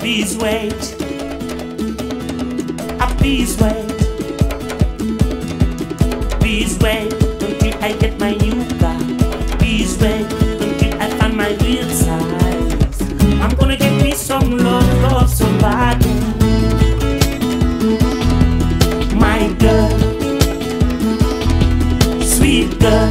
Please wait. Ah, please wait. Please wait until I get my new car. Please wait until I find my real size. I'm gonna get me some love, love somebody. My girl, sweet girl,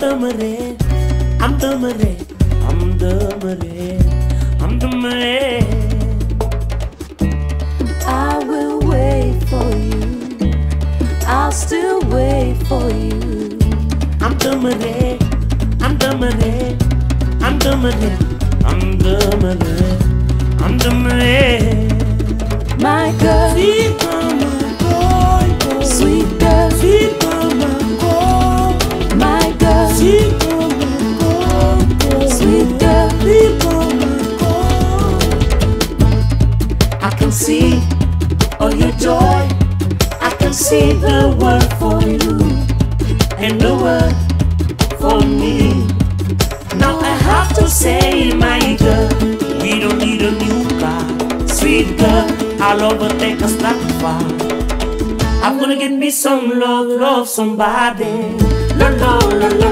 the Marie, I'm the Marie, I'm the Marie, I'm the Marie. I will wait for you. I'll still wait for you. I'm the Marie, I'm the I'm the I'm the see all your joy. I can see the world for you and the world for me. Now I have to say, my girl, we don't need a new car. Sweet girl, I'll overtake us that far. I'm gonna get me some love, love somebody. La la la la